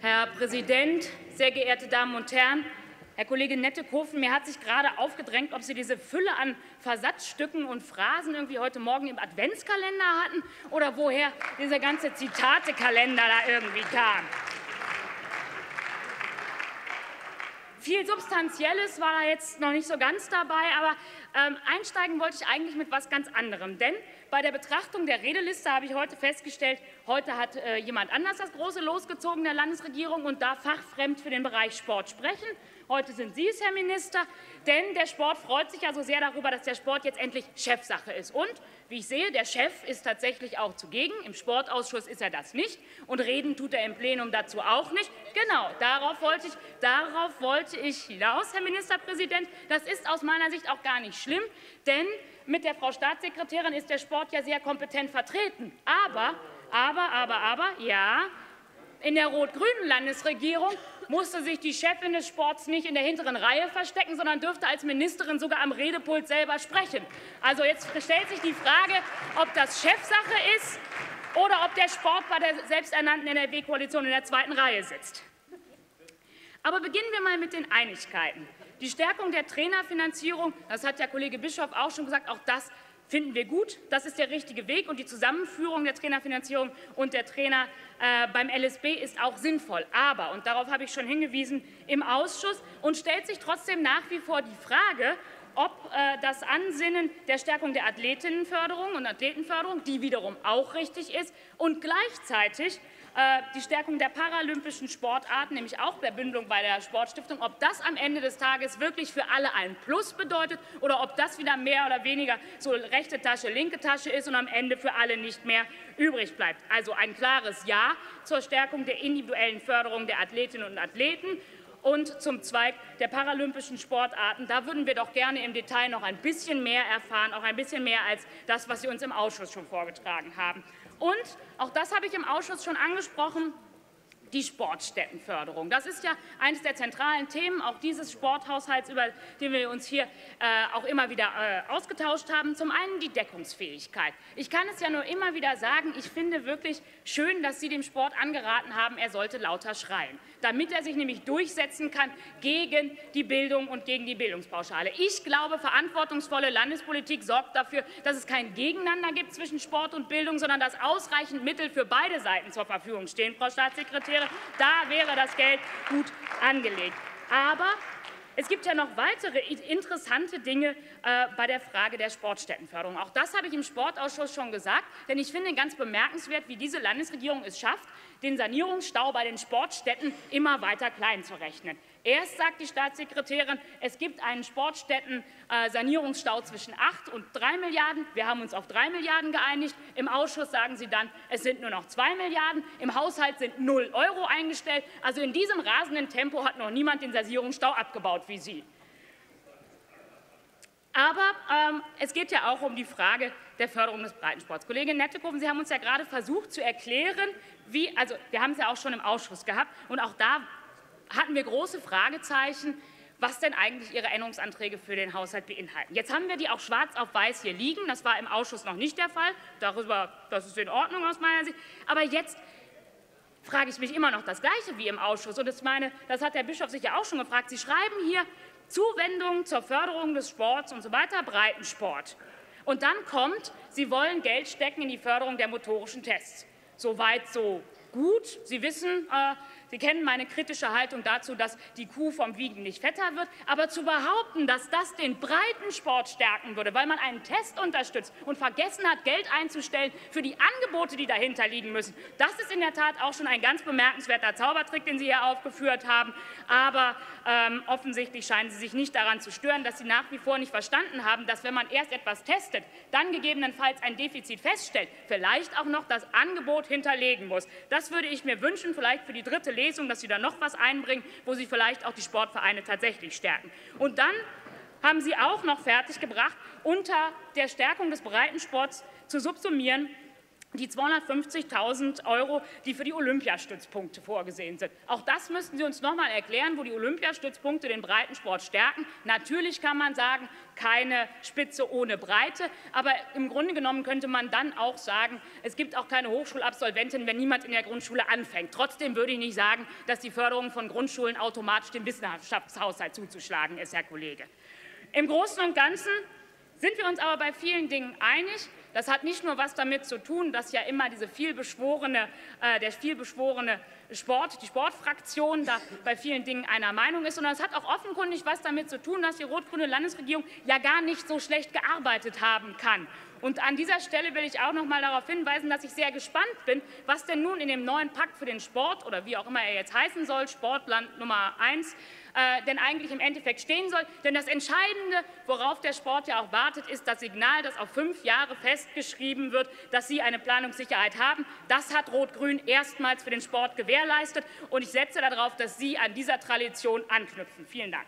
Herr Präsident, sehr geehrte Damen und Herren! Herr Kollege Nettekofen, mir hat sich gerade aufgedrängt, ob Sie diese Fülle an Versatzstücken und Phrasen irgendwie heute Morgen im Adventskalender hatten oder woher dieser ganze Zitatekalender da irgendwie kam. Viel Substanzielles war da jetzt noch nicht so ganz dabei, aber ähm, einsteigen wollte ich eigentlich mit was ganz anderem. Denn bei der Betrachtung der Redeliste habe ich heute festgestellt, heute hat äh, jemand anders das große losgezogen der Landesregierung und darf fachfremd für den Bereich Sport sprechen. Heute sind Sie es, Herr Minister, denn der Sport freut sich ja so sehr darüber, dass der Sport jetzt endlich Chefsache ist. Und wie ich sehe, der Chef ist tatsächlich auch zugegen. Im Sportausschuss ist er das nicht und reden tut er im Plenum dazu auch nicht. Genau, darauf wollte ich, darauf wollte ich hinaus, Herr Ministerpräsident. Das ist aus meiner Sicht auch gar nicht schlimm, denn mit der Frau Staatssekretärin ist der Sport ja sehr kompetent vertreten. Aber, aber, aber, aber, ja, in der rot-grünen Landesregierung musste sich die Chefin des Sports nicht in der hinteren Reihe verstecken, sondern dürfte als Ministerin sogar am Redepult selber sprechen. Also jetzt stellt sich die Frage, ob das Chefsache ist oder ob der Sport bei der selbsternannten NRW-Koalition in der zweiten Reihe sitzt. Aber beginnen wir mal mit den Einigkeiten. Die Stärkung der Trainerfinanzierung, das hat der Kollege Bischof auch schon gesagt, auch das finden wir gut. Das ist der richtige Weg. Und die Zusammenführung der Trainerfinanzierung und der Trainer äh, beim LSB ist auch sinnvoll. Aber, und darauf habe ich schon hingewiesen, im Ausschuss und stellt sich trotzdem nach wie vor die Frage, ob äh, das Ansinnen der Stärkung der Athletinnenförderung und Athletenförderung, die wiederum auch richtig ist, und gleichzeitig äh, die Stärkung der paralympischen Sportarten, nämlich auch der Bündelung bei der Sportstiftung, ob das am Ende des Tages wirklich für alle ein Plus bedeutet oder ob das wieder mehr oder weniger so rechte Tasche, linke Tasche ist und am Ende für alle nicht mehr übrig bleibt. Also ein klares Ja zur Stärkung der individuellen Förderung der Athletinnen und Athleten und zum Zweig der paralympischen Sportarten. Da würden wir doch gerne im Detail noch ein bisschen mehr erfahren, auch ein bisschen mehr als das, was Sie uns im Ausschuss schon vorgetragen haben. Und, auch das habe ich im Ausschuss schon angesprochen, die Sportstättenförderung. Das ist ja eines der zentralen Themen auch dieses Sporthaushalts, über den wir uns hier äh, auch immer wieder äh, ausgetauscht haben. Zum einen die Deckungsfähigkeit. Ich kann es ja nur immer wieder sagen, ich finde wirklich schön, dass Sie dem Sport angeraten haben, er sollte lauter schreien damit er sich nämlich durchsetzen kann gegen die Bildung und gegen die Bildungspauschale. Ich glaube, verantwortungsvolle Landespolitik sorgt dafür, dass es kein Gegeneinander gibt zwischen Sport und Bildung, sondern dass ausreichend Mittel für beide Seiten zur Verfügung stehen, Frau Staatssekretärin. Da wäre das Geld gut angelegt. Aber es gibt ja noch weitere interessante Dinge äh, bei der Frage der Sportstättenförderung. Auch das habe ich im Sportausschuss schon gesagt, denn ich finde ganz bemerkenswert, wie diese Landesregierung es schafft, den Sanierungsstau bei den Sportstätten immer weiter klein zu rechnen. Erst sagt die Staatssekretärin, es gibt einen Sportstätten-Sanierungsstau zwischen 8 und 3 Milliarden. Wir haben uns auf 3 Milliarden geeinigt. Im Ausschuss sagen Sie dann, es sind nur noch 2 Milliarden. Im Haushalt sind 0 Euro eingestellt. Also in diesem rasenden Tempo hat noch niemand den Sanierungsstau abgebaut wie Sie. Aber ähm, es geht ja auch um die Frage der Förderung des Breitensports. Kollegin Nettekoven, Sie haben uns ja gerade versucht zu erklären, wie, also wir haben es ja auch schon im Ausschuss gehabt, und auch da hatten wir große Fragezeichen, was denn eigentlich Ihre Änderungsanträge für den Haushalt beinhalten. Jetzt haben wir die auch schwarz auf weiß hier liegen. Das war im Ausschuss noch nicht der Fall. Darüber, das ist in Ordnung aus meiner Sicht. Aber jetzt frage ich mich immer noch das Gleiche wie im Ausschuss. Und das, meine, das hat der Bischof sich ja auch schon gefragt. Sie schreiben hier Zuwendung zur Förderung des Sports und so weiter, Breitensport. Und dann kommt, Sie wollen Geld stecken in die Förderung der motorischen Tests. Soweit so gut. Sie wissen, äh, Sie kennen meine kritische Haltung dazu, dass die Kuh vom Wiegen nicht fetter wird. Aber zu behaupten, dass das den Breitensport stärken würde, weil man einen Test unterstützt und vergessen hat, Geld einzustellen für die Angebote, die dahinter liegen müssen, das ist in der Tat auch schon ein ganz bemerkenswerter Zaubertrick, den Sie hier aufgeführt haben. Aber ähm, offensichtlich scheinen Sie sich nicht daran zu stören, dass Sie nach wie vor nicht verstanden haben, dass wenn man erst etwas testet, dann gegebenenfalls ein Defizit feststellt, vielleicht auch noch das Angebot hinterlegen muss. Das würde ich mir wünschen, vielleicht für die dritte Lesung, dass Sie da noch was einbringen, wo Sie vielleicht auch die Sportvereine tatsächlich stärken. Und dann haben Sie auch noch fertiggebracht, unter der Stärkung des Breitensports zu subsumieren, die 250.000 Euro, die für die Olympiastützpunkte vorgesehen sind. Auch das müssten Sie uns noch einmal erklären, wo die Olympiastützpunkte den Breitensport stärken. Natürlich kann man sagen, keine Spitze ohne Breite, aber im Grunde genommen könnte man dann auch sagen, es gibt auch keine Hochschulabsolventin, wenn niemand in der Grundschule anfängt. Trotzdem würde ich nicht sagen, dass die Förderung von Grundschulen automatisch dem Wissenschaftshaushalt zuzuschlagen ist, Herr Kollege. Im Großen und Ganzen sind wir uns aber bei vielen Dingen einig. Das hat nicht nur etwas damit zu tun, dass ja immer diese vielbeschworene, äh, der vielbeschworene Sport, die Sportfraktion da bei vielen Dingen einer Meinung ist, sondern es hat auch offenkundig etwas damit zu tun, dass die rot-grüne Landesregierung ja gar nicht so schlecht gearbeitet haben kann. Und an dieser Stelle will ich auch noch mal darauf hinweisen, dass ich sehr gespannt bin, was denn nun in dem neuen Pakt für den Sport oder wie auch immer er jetzt heißen soll, Sportland Nummer eins, äh, denn eigentlich im Endeffekt stehen soll. Denn das Entscheidende, worauf der Sport ja auch wartet, ist das Signal, dass auf fünf Jahre festgeschrieben wird, dass sie eine Planungssicherheit haben. Das hat Rot-Grün erstmals für den Sport gewährleistet. Und ich setze darauf, dass Sie an dieser Tradition anknüpfen. Vielen Dank.